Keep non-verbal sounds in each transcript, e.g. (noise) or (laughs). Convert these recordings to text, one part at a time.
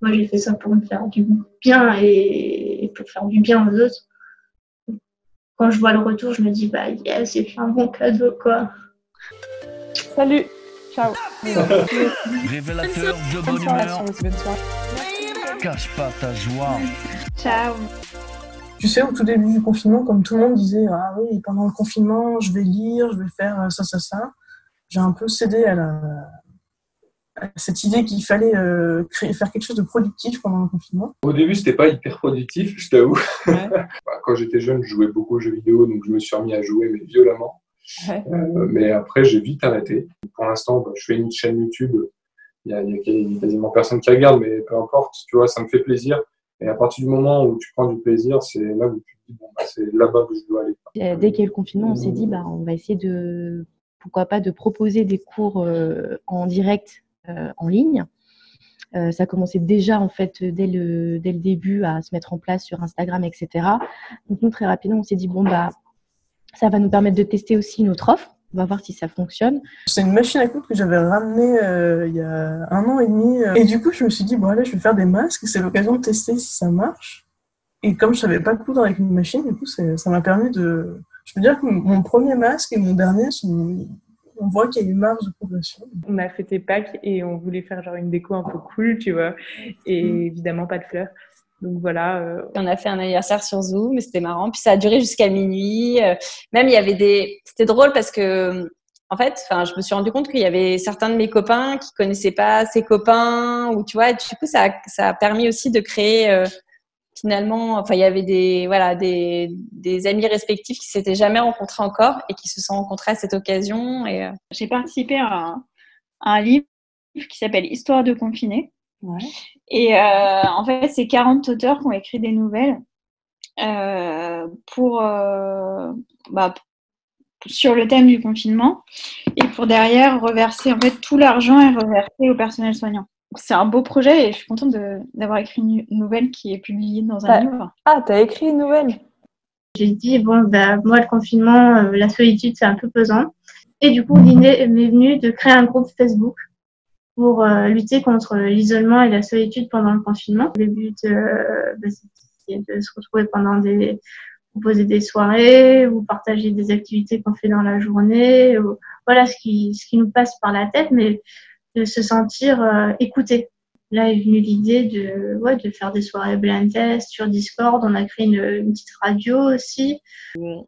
Moi, j'ai fait ça pour me faire du bien et pour faire du bien aux autres. Quand je vois le retour, je me dis, bah, yes, c'est fait un bon cadeau, quoi. Salut, ciao. Révélateur de bonne humeur, cache pas ta joie. Ciao. Tu sais, au tout début du confinement, comme tout le monde disait, ah oui, pendant le confinement, je vais lire, je vais faire ça, ça, ça, j'ai un peu cédé à, la, cette idée qu'il fallait euh, créer, faire quelque chose de productif pendant le confinement. Au début, c'était pas hyper productif, je t'avoue. (laughs) Bah, Quand j'étais jeune, je jouais beaucoup aux jeux vidéo, donc je me suis remis à jouer, mais violemment. Ouais. Euh, mais après, j'ai vite arrêté. Pour l'instant, bah, je fais une chaîne YouTube. Il y, a, il y a quasiment personne qui regarde, mais peu importe, tu vois, ça me fait plaisir. Et à partir du moment où tu prends du plaisir, c'est là où tu te dis, bon, bah, c'est là-bas que je dois aller. Euh, Dès qu'il y a eu le confinement, on s'est dit, bah, on va essayer de, pourquoi pas, de proposer des cours euh, en direct en ligne. Euh, ça commençait déjà en fait dès le, dès le début à se mettre en place sur Instagram, etc. Donc nous très rapidement on s'est dit bon bah ça va nous permettre de tester aussi notre offre. On va voir si ça fonctionne. C'est une machine à coudre que j'avais ramenée euh, il y a un an et demi. euh, Et du coup, je me suis dit, bon, allez, je vais faire des masques. C'est l'occasion de tester si ça marche. Et comme je savais pas coudre avec une machine, du coup, ça m'a permis de. Je peux dire que mon premier masque et mon dernier sont. On voit qu'il y a une marge de progression. On a fêté Pâques et on voulait faire genre une déco un peu cool, tu vois. Et évidemment, pas de fleurs. Donc voilà. euh, On a fait un anniversaire sur Zoom, et c'était marrant. Puis ça a duré jusqu'à minuit. Euh, Même il y avait des. C'était drôle parce que, en fait, enfin, je me suis rendu compte qu'il y avait certains de mes copains qui connaissaient pas ses copains, ou tu vois. et Du coup, ça, a- ça a permis aussi de créer euh, finalement. Enfin, il y avait des voilà des, des amis respectifs qui s'étaient jamais rencontrés encore et qui se sont rencontrés à cette occasion. Et euh, J'ai participé à un, à un livre qui s'appelle Histoire de confiné. Ouais. Et euh, en fait, c'est 40 auteurs qui ont écrit des nouvelles euh, pour, euh, bah, sur le thème du confinement et pour derrière reverser, en fait, tout l'argent est reversé au personnel soignant. C'est un beau projet et je suis contente de- d'avoir écrit une nouvelle qui est publiée dans un Ouais. livre. Ah, t'as écrit une nouvelle J'ai dit, bon, bah, moi, le confinement, euh, la solitude, c'est un peu pesant. Et du coup, l'idée m'est venue de créer un groupe Facebook pour euh, lutter contre l'isolement et la solitude pendant le confinement. Le but, euh, bah, c'est de se retrouver pendant des, proposer des soirées ou partager des activités qu'on fait dans la journée. ou- voilà ce qui, ce qui nous passe par la tête, mais de se sentir euh, écouté. Là est venue l'idée de, ouais, de faire des soirées blind test sur Discord. On a créé une, petite radio aussi.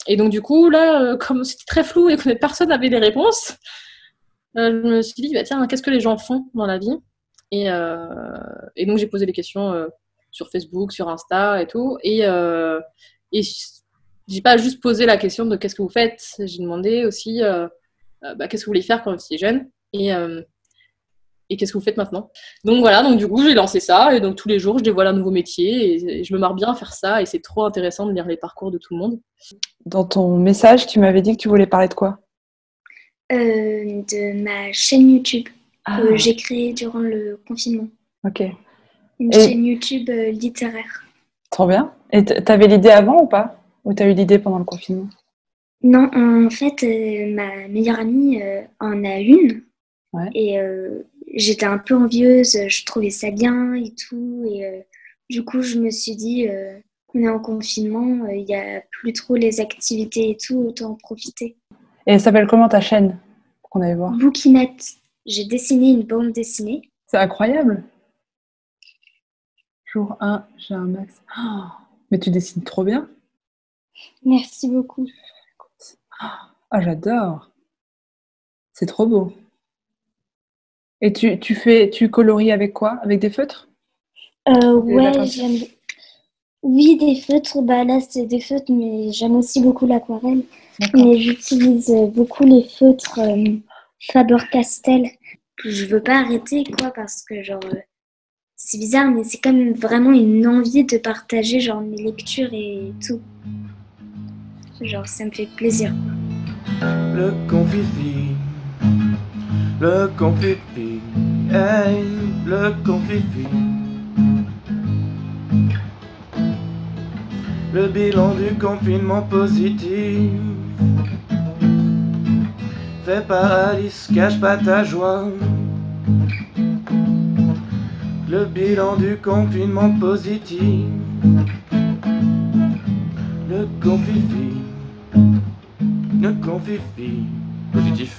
Et donc, du coup, là, euh, comme c'était très flou et que personne n'avait les réponses, euh, je me suis dit, bah, tiens, qu'est-ce que les gens font dans la vie? Et, donc, j'ai posé des questions sur Facebook, sur Insta et tout. Et, et j'ai pas juste posé la question de qu'est-ce que vous faites, j'ai demandé aussi bah, qu'est-ce que vous voulez faire quand vous étiez jeune? Et, et qu'est-ce que vous faites maintenant? Donc voilà, donc du coup, j'ai lancé ça et donc tous les jours, je dévoile un nouveau métier et, et je me marre bien à faire ça et c'est trop intéressant de lire les parcours de tout le monde. Dans ton message, tu m'avais dit que tu voulais parler de quoi? Euh, de ma chaîne YouTube Ah, que j'ai créée durant le confinement. ok. Une Et- chaîne YouTube euh, littéraire. Trop bien. Et t'avais l'idée avant ou pas? Ou t'as eu l'idée pendant le confinement? Non, en fait, euh, ma meilleure amie euh, en a une. Ouais. Et euh, j'étais un peu envieuse, je trouvais ça bien et tout. Et euh, du coup, je me suis dit, euh, on est en confinement, euh, il n'y a plus trop les activités et tout, autant en profiter. Et elle s'appelle comment ta chaîne qu'on voir? Bookinette, j'ai dessiné une bande dessinée. C'est incroyable. Jour 1, j'ai un max. Oh, mais tu dessines trop bien. Merci beaucoup. Ah, j'adore. C'est trop beau. Et tu, tu fais, tu coloris avec quoi? Avec des feutres? Euh, ouais, j'aime. Oui, des feutres. Bah là, c'est des feutres, mais j'aime aussi beaucoup l'aquarelle. Mais j'utilise beaucoup les feutres euh, Faber-Castell. Je veux pas arrêter, quoi, parce que, genre, euh, c'est bizarre, mais c'est comme vraiment une envie de partager, genre, mes lectures et tout. Genre, ça me fait plaisir. Le confifi, le confifi, hey, le confifi. Le bilan du confinement positif. Fait par cache pas ta joie. Le bilan du confinement positif. Le confifi. Le confifi. Positif.